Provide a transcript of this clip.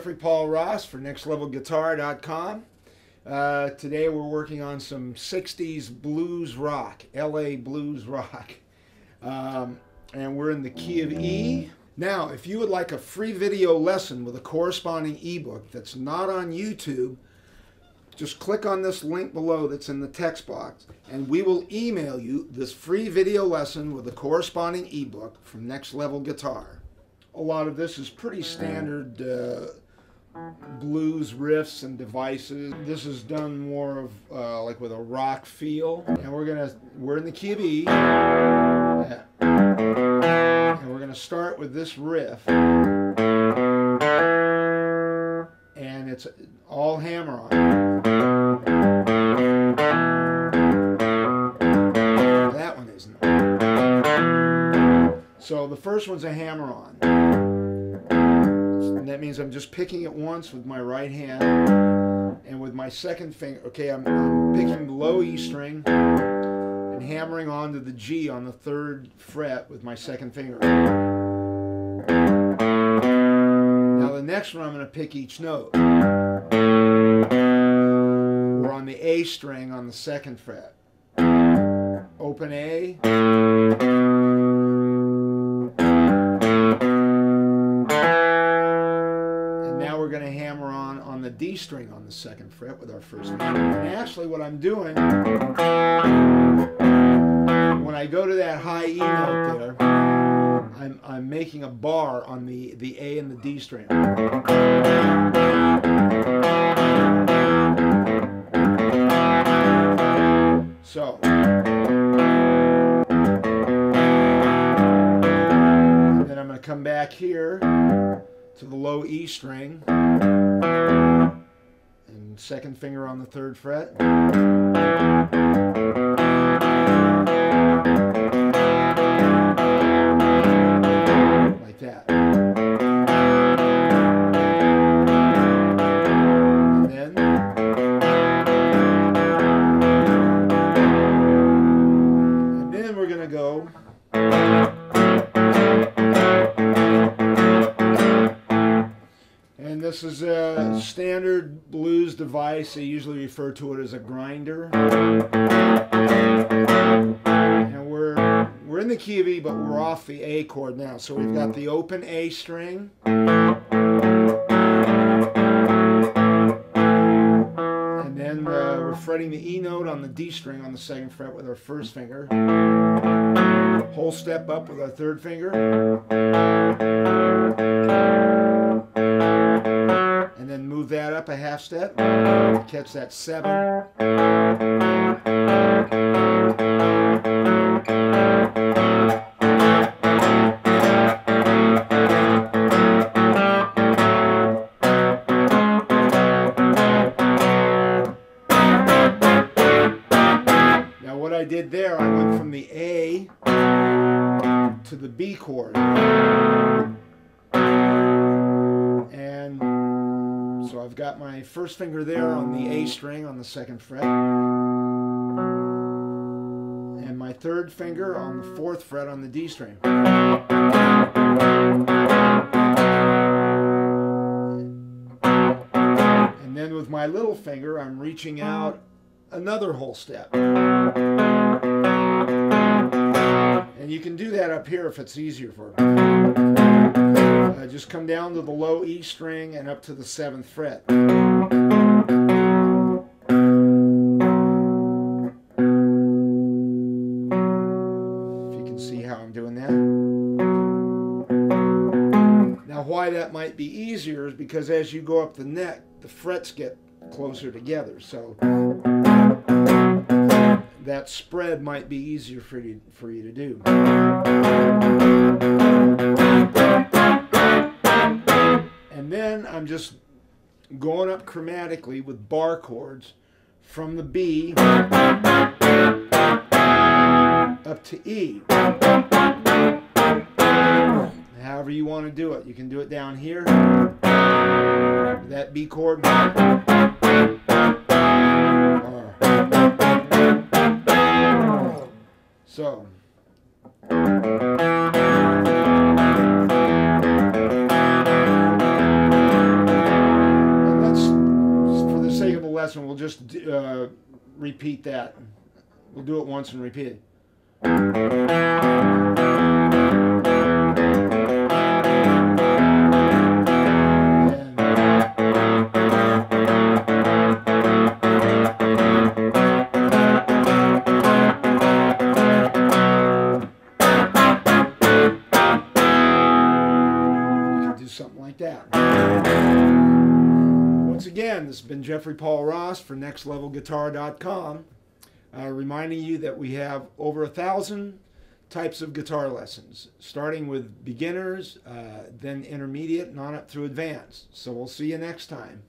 Jeffrey Paul Ross for NextLevelGuitar.com. Uh, today we're working on some 60s blues rock, LA blues rock. Um, and we're in the key of E. Now, if you would like a free video lesson with a corresponding ebook that's not on YouTube, just click on this link below that's in the text box and we will email you this free video lesson with a corresponding ebook from Next Level Guitar. A lot of this is pretty standard uh, blues riffs and devices. This is done more of uh, like with a rock feel. And we're gonna, we're in the key of E. And we're gonna start with this riff. And it's all hammer on. That one isn't. So the first one's a hammer on. That means I'm just picking it once with my right hand. And with my second finger, okay, I'm, I'm picking the low E string and hammering onto the G on the third fret with my second finger. Now the next one I'm going to pick each note. We're on the A string on the second fret. Open A. going to hammer on on the D string on the second fret with our first finger. And actually what I'm doing, when I go to that high E note there, I'm, I'm making a bar on the, the A and the D string. So. Then I'm going to come back here to the low E string. And second finger on the third fret. This is a standard blues device. They usually refer to it as a grinder. And we're we're in the key of E, but we're off the A chord now. So we've got the open A string. And then uh, we're fretting the E note on the D string on the second fret with our first finger. Whole step up with our third finger. Up a half step. Catch that seven. Now what I did there, I went from the A to the B chord. Got my first finger there on the A string on the second fret. And my third finger on the fourth fret on the D string. And then with my little finger, I'm reaching out another whole step. And you can do that up here if it's easier for you. Uh, just come down to the low E string and up to the seventh fret. If you can see how I'm doing that. Now why that might be easier is because as you go up the neck, the frets get closer together. So that spread might be easier for you for you to do. I'm just going up chromatically with bar chords from the B up to E. However you want to do it. You can do it down here. That B chord. Uh. Or so. just uh, repeat that. We'll do it once and repeat it. Do something like that. Once again, this has been Jeffrey Paul Ross for NextLevelGuitar.com, uh, reminding you that we have over a thousand types of guitar lessons, starting with beginners, uh, then intermediate, and on up through advanced. So we'll see you next time.